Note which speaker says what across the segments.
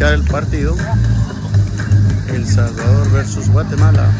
Speaker 1: el partido. El Salvador versus Guatemala.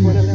Speaker 2: Bueno,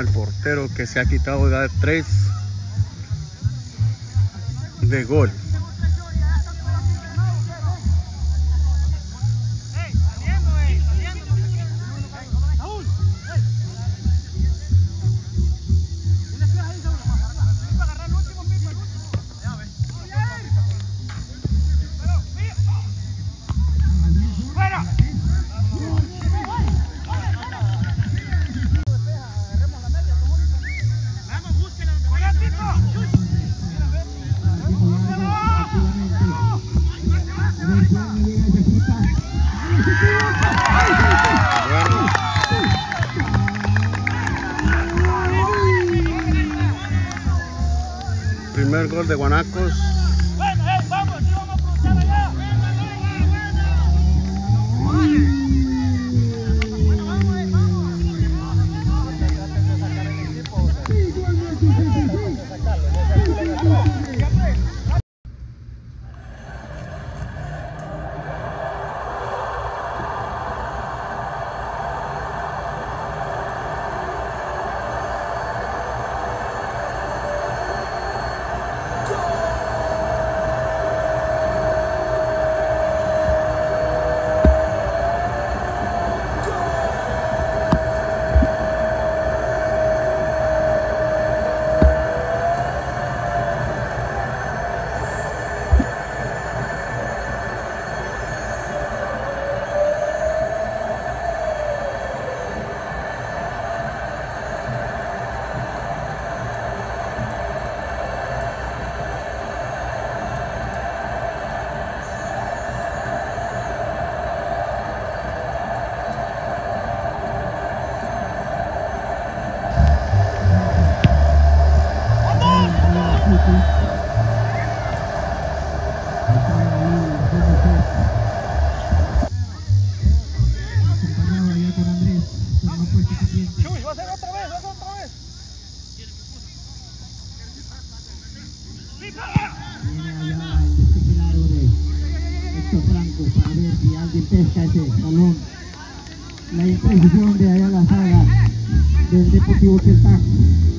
Speaker 2: al portero que se ha quitado ya tres de gol.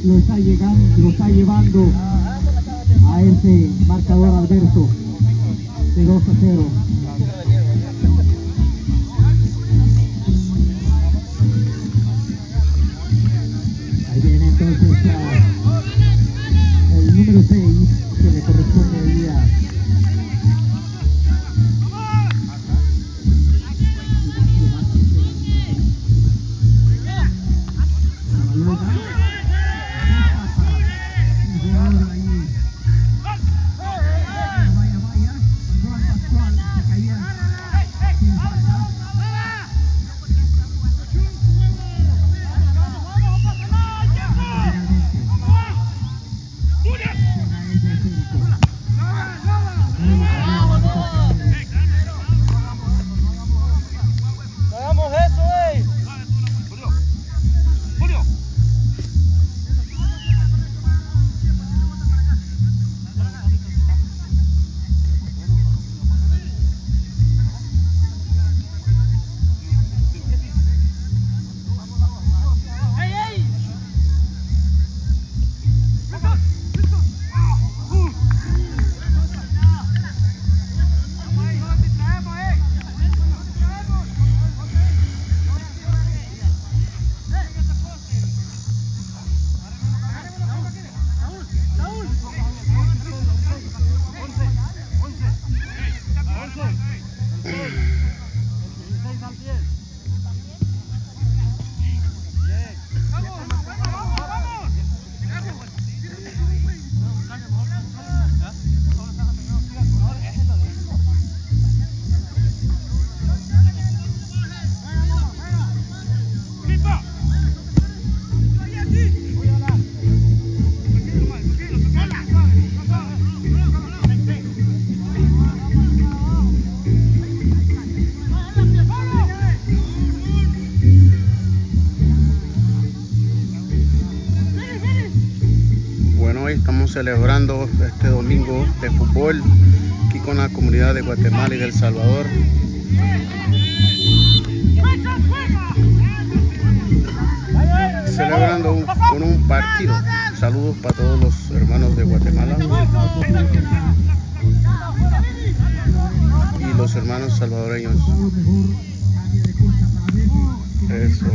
Speaker 2: Lo está llegando, lo está llevando a ese marcador adverso de 2 a 0. Ahí viene entonces el número 6 que le corresponde ahí a
Speaker 1: celebrando este domingo de fútbol aquí con la comunidad de Guatemala y del Salvador. Celebrando con un partido. Saludos para todos los hermanos de Guatemala y los hermanos salvadoreños. Eso.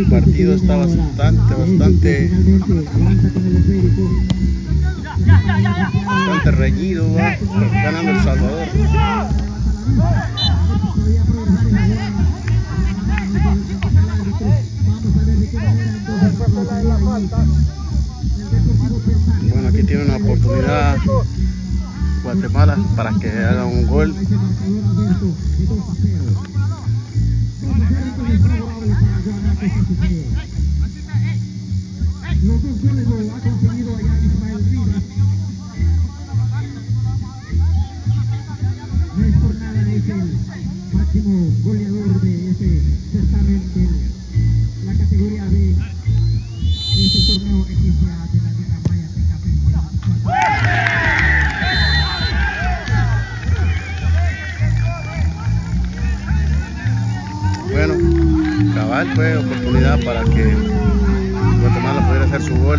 Speaker 1: El partido está bastante, bastante- bastante reñido, va ganando El Salvador. Bueno, aquí tiene una oportunidad Guatemala para que haga un gol.
Speaker 2: Ese marcador adverso de 2 a 0. 2 a 0 entonces favorable para Guanaco SC. Los dos goles lo ha conseguido allá Ismael Rivas. No es por nada, es el máximo goleador de este certamen de la categoría B de este torneo XA
Speaker 1: Bueno, cabal fue oportunidad para que Guatemala pudiera hacer su gol.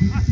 Speaker 2: Ha ha ha!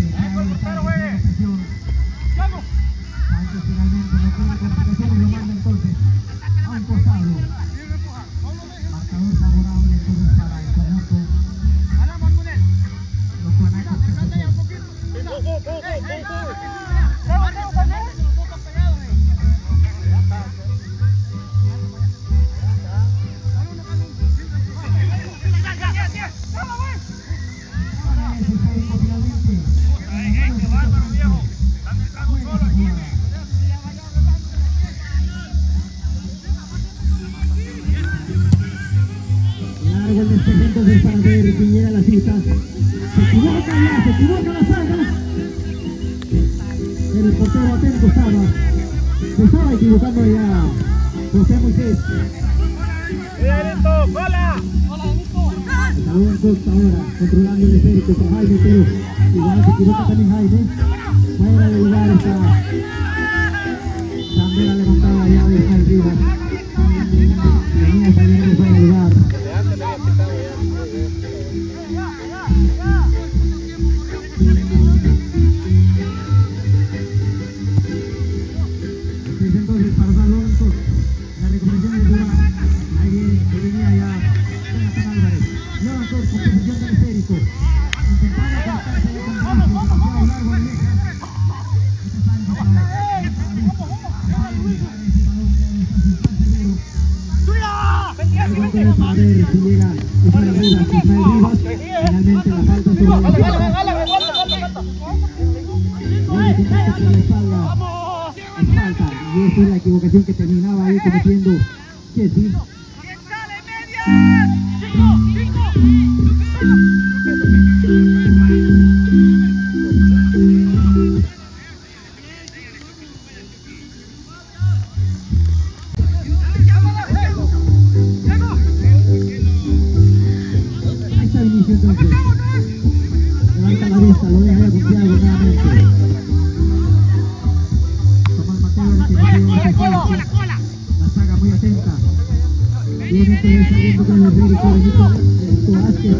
Speaker 2: Benito Benito Vázquez.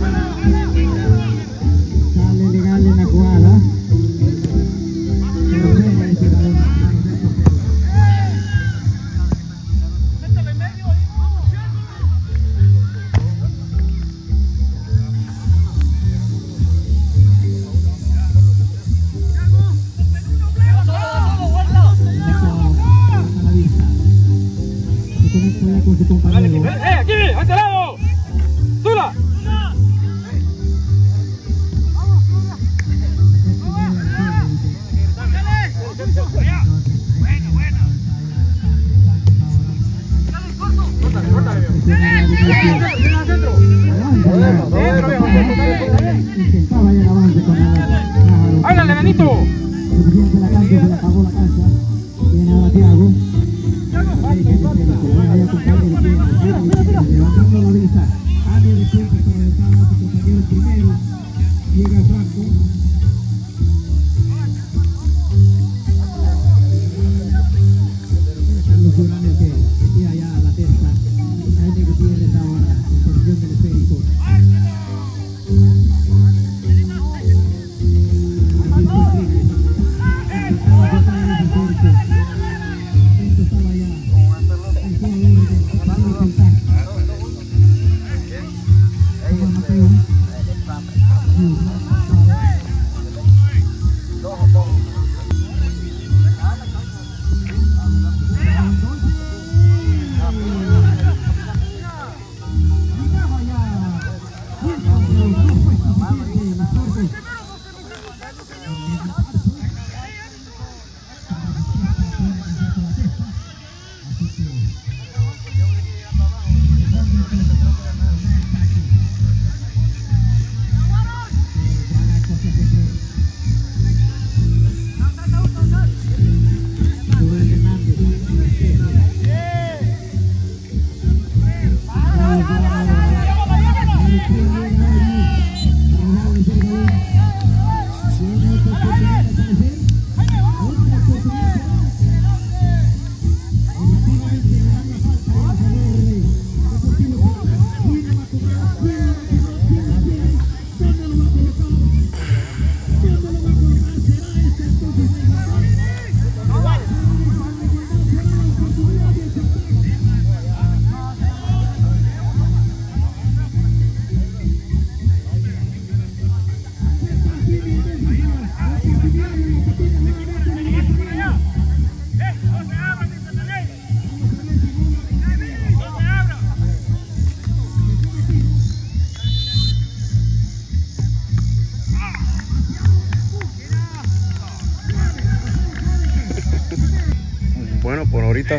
Speaker 2: Sale legal en la jugada.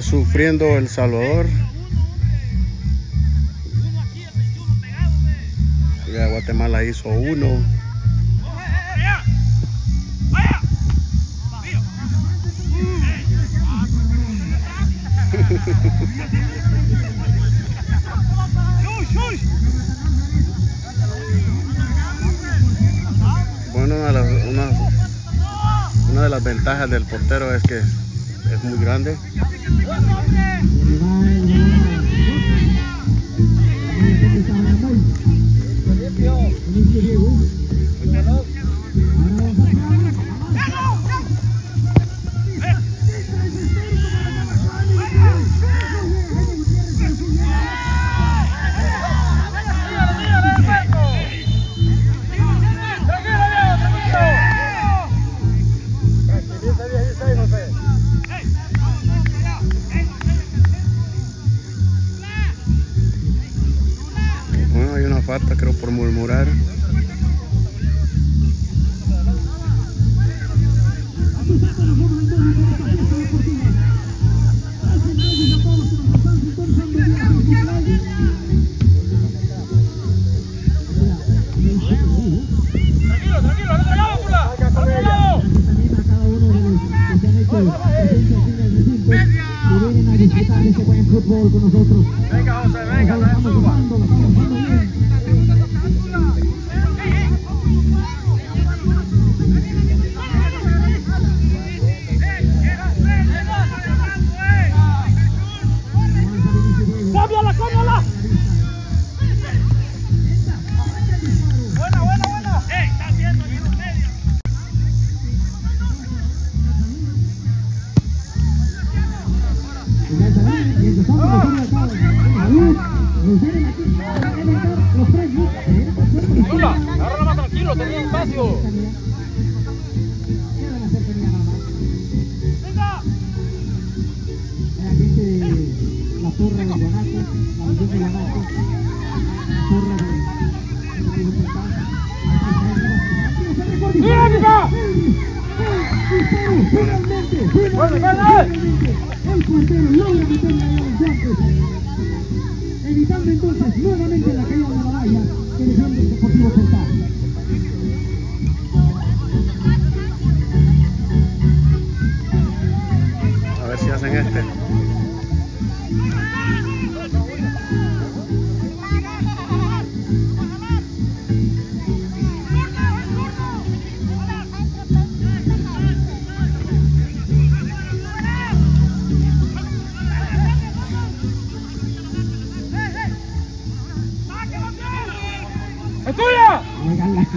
Speaker 2: Sufriendo El Salvador. Ya Guatemala hizo uno. Bueno, una de, las, ventajas del portero es que es muy grande. Bueno,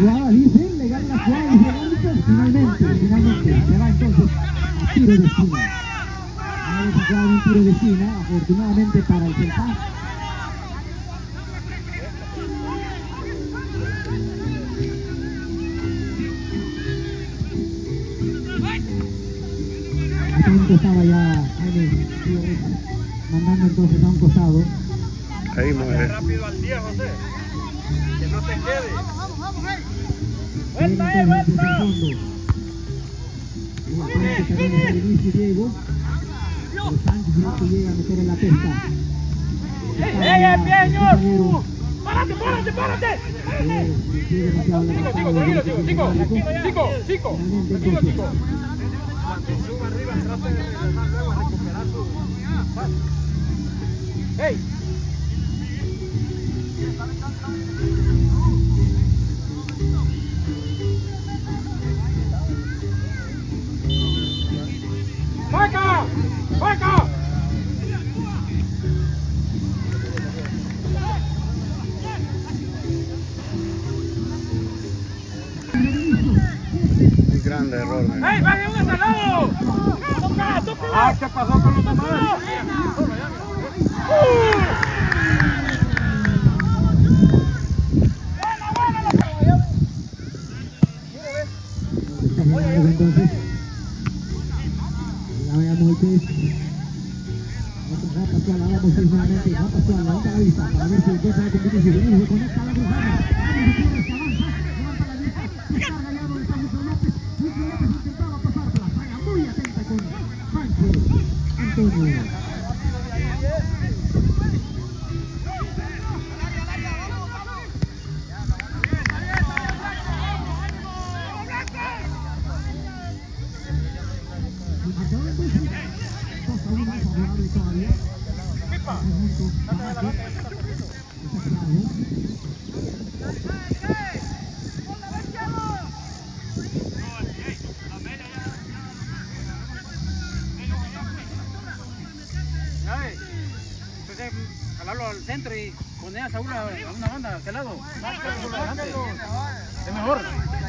Speaker 3: Jugada, dicen, legal la jugada, dice el árbitro. Finalmente, finalmente, se va entonces a tiro de esquina. Jugado un tiro de esquina, afortunadamente para el Celta. Atento estaba ya Jaime mandando entonces a un costado.
Speaker 2: Ahí muere.
Speaker 1: Rápido al 10, José. Que no se quede.
Speaker 3: Viene
Speaker 1: ¡Vuelta,
Speaker 3: entonces
Speaker 1: vuelta!
Speaker 3: el fondo. Y el frente también es el inicio Diego. Pero Sánchez no que llega a meter en la testa.
Speaker 1: ¡Ey, ey, peños! ¡Párate, párate, Chico, chico, tranquilo, chico, chico, tranquilo, chico. ¡Vaca! ¡Vaca!
Speaker 2: Un grande error. de-
Speaker 1: ¡Ey, baje uno hasta el lado! ¡Toca, toca! ¡Ah, qué pasó con los demás!
Speaker 3: Entonces. Ya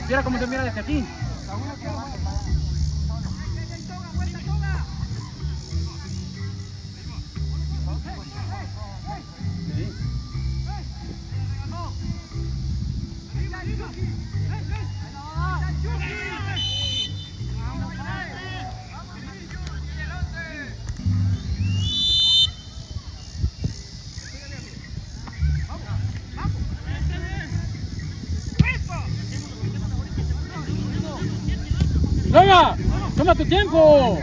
Speaker 4: Mira cómo se mira desde aquí.
Speaker 2: Tempo?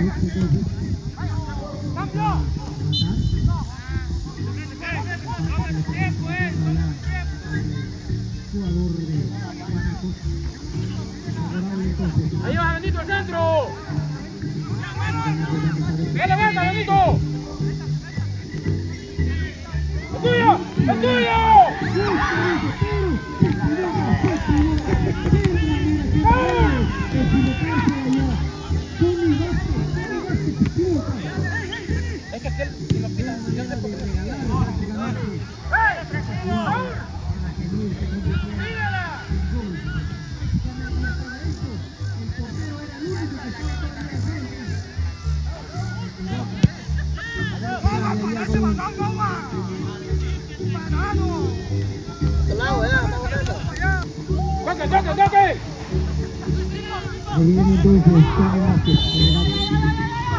Speaker 2: Julián Entonces,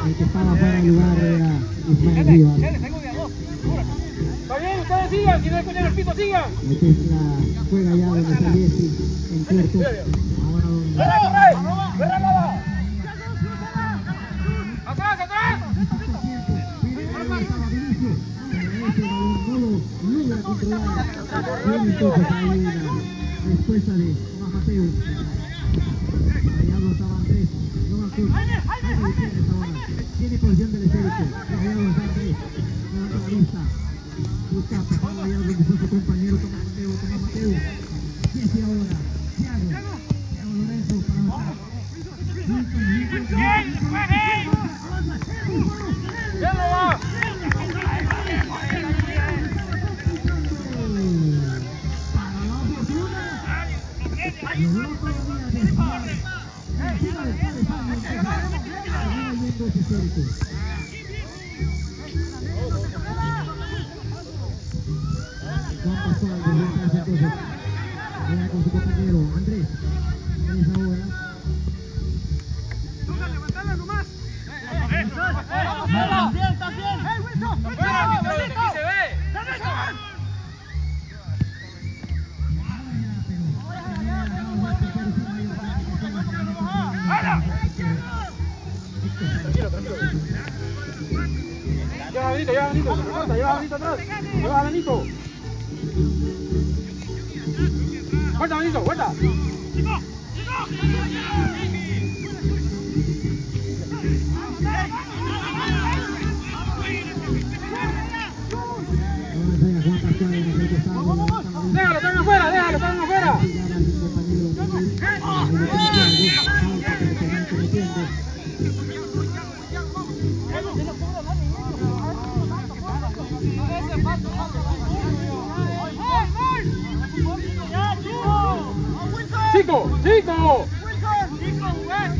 Speaker 2: el que estaba fuera lugar Ismael Rivas.
Speaker 4: Está bien, sigan, si no escuchan el pito, sigan.
Speaker 2: Aquí es la juega ya está en. Ahora
Speaker 4: ¡Atrás, atrás!
Speaker 2: Tiene por históricos. Juan pasó al Andrés.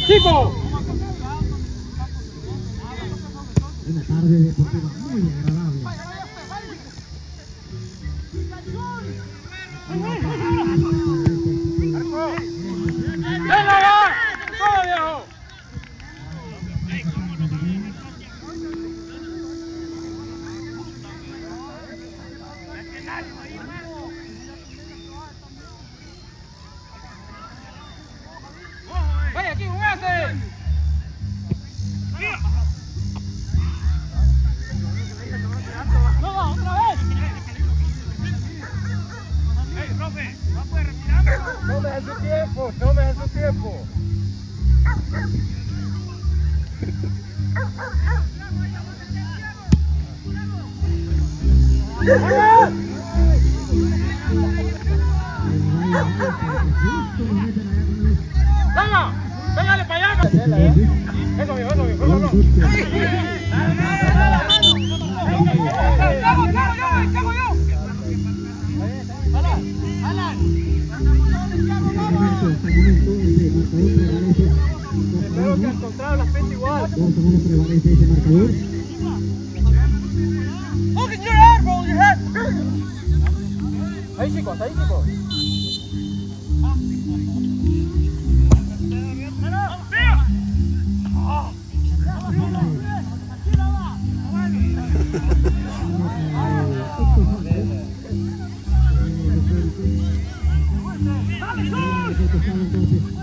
Speaker 4: chicos.
Speaker 2: Una tarde deportiva muy.
Speaker 5: Creo que al contrario, las pesa igual.
Speaker 2: prevalece ese marcador.
Speaker 4: Ahí, chicos, ahí, chicos.
Speaker 5: Sí,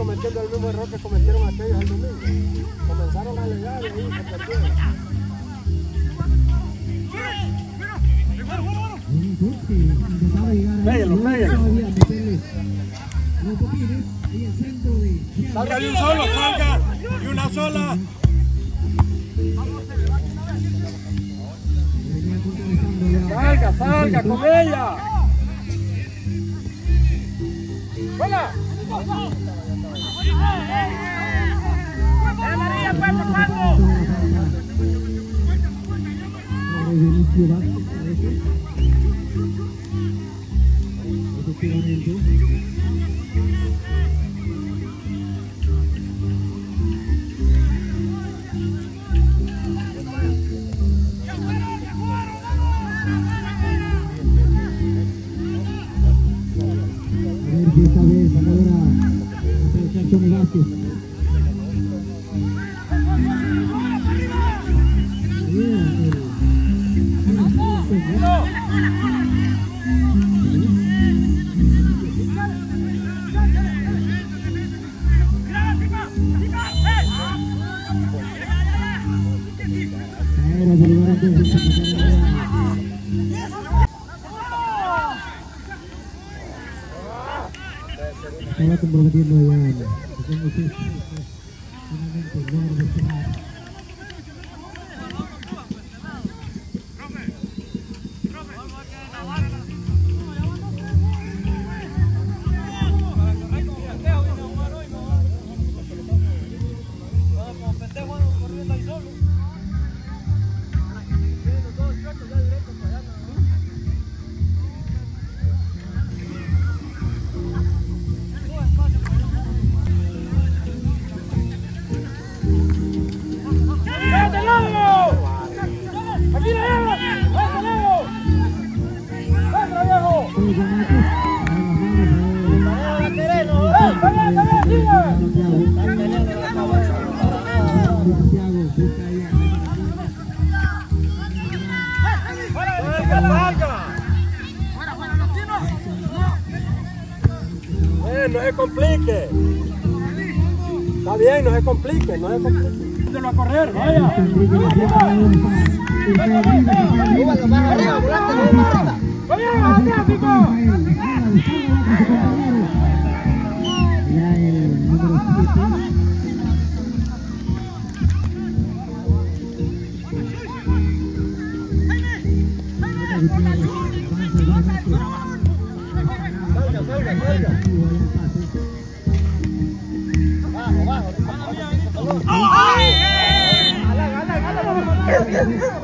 Speaker 5: cometiendo el mismo error que cometieron aquellos el domingo. Comenzaron a alegar y ahí se perdieron. Pégalo, pégalo. Salga de un solo, salga. Y una sola. Salga, salga con ella. ¡Hola!
Speaker 4: María, pues,
Speaker 5: complique, no se complique.
Speaker 4: ¡Déjalo a correr, vaya!
Speaker 2: Enrique García avanza.
Speaker 1: Yeah.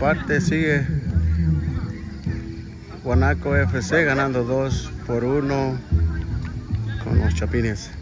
Speaker 1: La primera parte sigue Guanaco FC ganando 2 por 1 con los Chapines.